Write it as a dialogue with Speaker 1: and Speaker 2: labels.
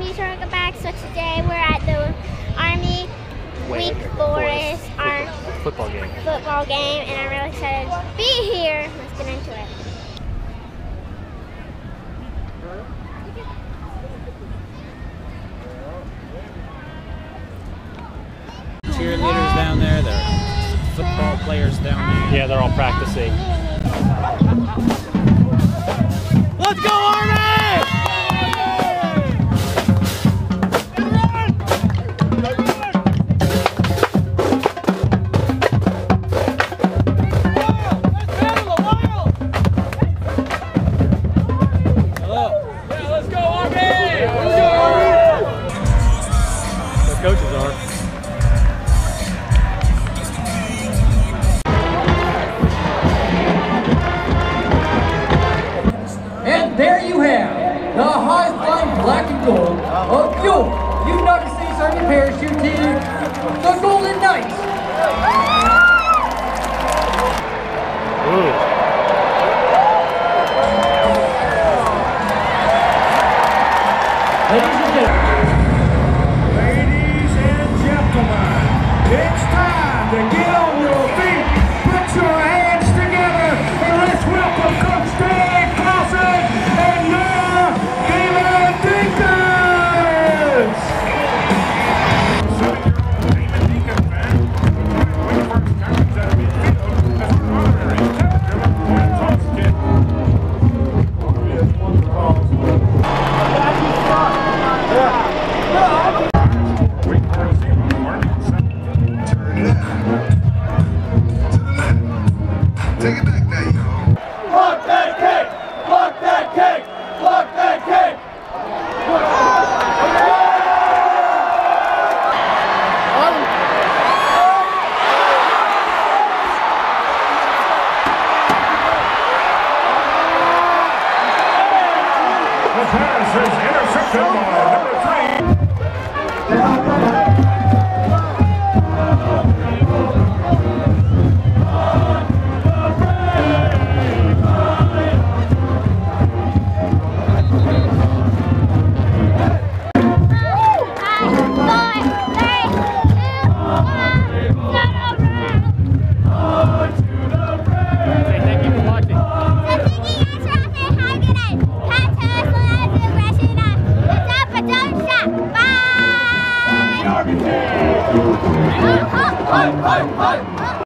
Speaker 1: me welcome back. So today we're at the Army
Speaker 2: Wait,
Speaker 1: Wake Forest our
Speaker 2: Football game.
Speaker 1: football game, and I'm really excited to be here. Let's get into it.
Speaker 3: cheerleaders down there, there are football players down there.
Speaker 2: Yeah, they're all practicing. Oh,
Speaker 4: and gold of your United States Army parachute team, the Golden Knights.
Speaker 2: Ooh.
Speaker 4: Ladies and gentlemen,
Speaker 5: Ladies and gentlemen, it's time to get pass is intercepted by number three.
Speaker 2: はいはいは
Speaker 1: いはい